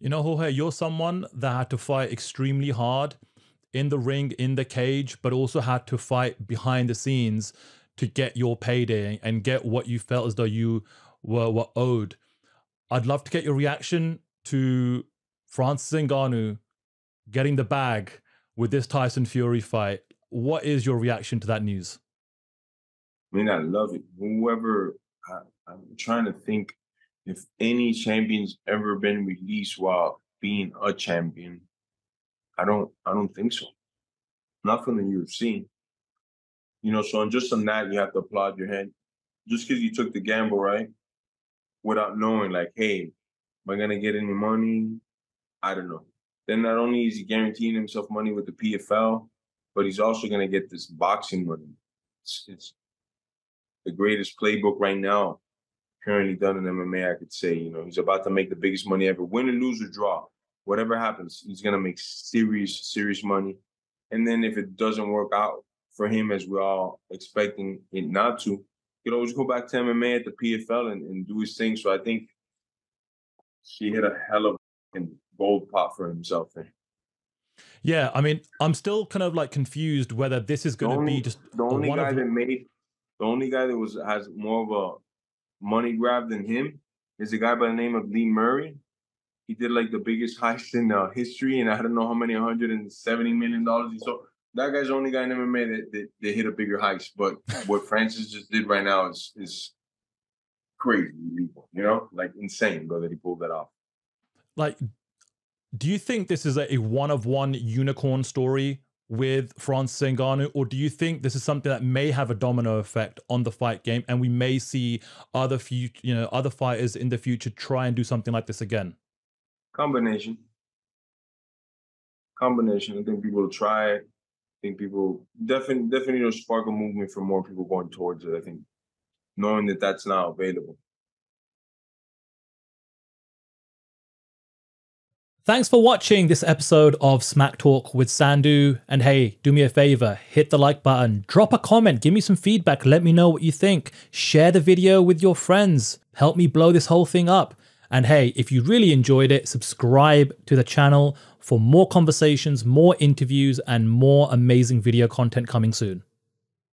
You know, Jorge, you're someone that had to fight extremely hard in the ring, in the cage, but also had to fight behind the scenes to get your payday and get what you felt as though you were, were owed. I'd love to get your reaction to Francis Ngannou getting the bag with this Tyson Fury fight. What is your reaction to that news? I mean, I love it. Whoever, I, I'm trying to think if any champion's ever been released while being a champion. I don't, I don't think so. Not from the UFC. You know, so on just on that, you have to applaud your head. Just because you took the gamble, right? Without knowing, like, hey, am I gonna get any money? I don't know. Then not only is he guaranteeing himself money with the PFL, but he's also gonna get this boxing money. It's, it's the greatest playbook right now, currently done in MMA. I could say, you know, he's about to make the biggest money ever. Win or lose or draw, whatever happens, he's gonna make serious, serious money. And then if it doesn't work out for him as we're all expecting it not to, he could always go back to MMA at the PFL and, and do his thing. So I think she hit a hell of a gold pot for himself there. Yeah, I mean, I'm still kind of like confused whether this is going to be just the only guy of... that made the only guy that was has more of a money grab than him is a guy by the name of Lee Murray. He did like the biggest heist in uh, history, and I don't know how many 170 million dollars he sold. That guy's the only guy in MMA that, that, that hit a bigger heist. But what Francis just did right now is is crazy, you know, like insane, bro, that he pulled that off. Like, do you think this is a, one of one unicorn story with Francis Ngannou, or do you think this is something that may have a domino effect on the fight game, and we may see other future, you know, other fighters in the future try and do something like this again? Combination. Combination. I think people will try. I think people definitely definitely know, spark a movement for more people going towards it. I think knowing that that's now available. Thanks for watching this episode of Smack Talk with Sandhu. And hey, do me a favor, hit the like button, drop a comment, give me some feedback, let me know what you think. Share the video with your friends, help me blow this whole thing up. And hey, if you really enjoyed it, subscribe to the channel for more conversations, more interviews, and more amazing video content coming soon.